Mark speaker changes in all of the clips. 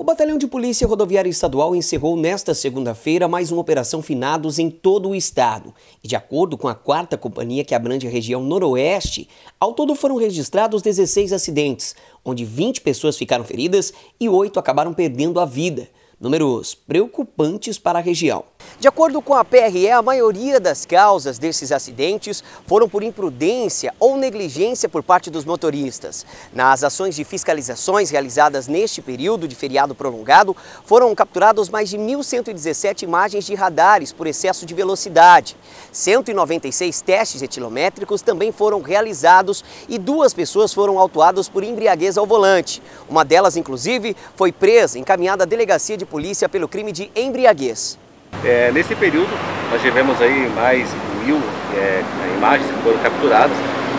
Speaker 1: O Batalhão de Polícia Rodoviária Estadual encerrou nesta segunda-feira mais uma operação finados em todo o estado. E de acordo com a quarta companhia que abrange a região noroeste, ao todo foram registrados 16 acidentes, onde 20 pessoas ficaram feridas e 8 acabaram perdendo a vida. Números preocupantes para a região. De acordo com a PRE, a maioria das causas desses acidentes foram por imprudência ou negligência por parte dos motoristas. Nas ações de fiscalizações realizadas neste período de feriado prolongado, foram capturados mais de 1.117 imagens de radares por excesso de velocidade. 196 testes etilométricos também foram realizados e duas pessoas foram autuadas por embriaguez ao volante. Uma delas, inclusive, foi presa, encaminhada à delegacia de polícia pelo crime de embriaguez.
Speaker 2: É, nesse período, nós tivemos aí mais mil é, imagens que foram capturadas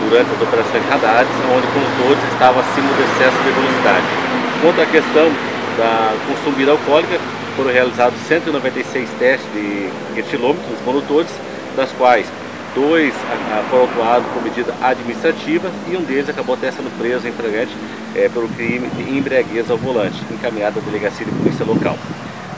Speaker 2: durante as operações radares, onde o condutor estava acima do excesso de velocidade. Quanto à questão da consumida alcoólica, foram realizados 196 testes de etilômetros dos condutores, das quais dois foram autuados por medida administrativa e um deles acabou até sendo preso em flagrante é, pelo crime de embriaguez ao volante, encaminhado à delegacia de polícia local.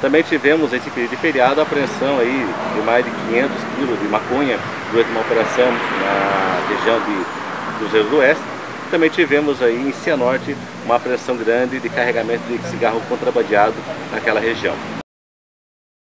Speaker 2: Também tivemos esse período de feriado a apreensão aí de mais de 500 quilos de maconha durante uma operação na região de Cruzeiro do Oeste. Também tivemos aí em Cianorte uma apreensão grande de carregamento de cigarro contrabandeado naquela região.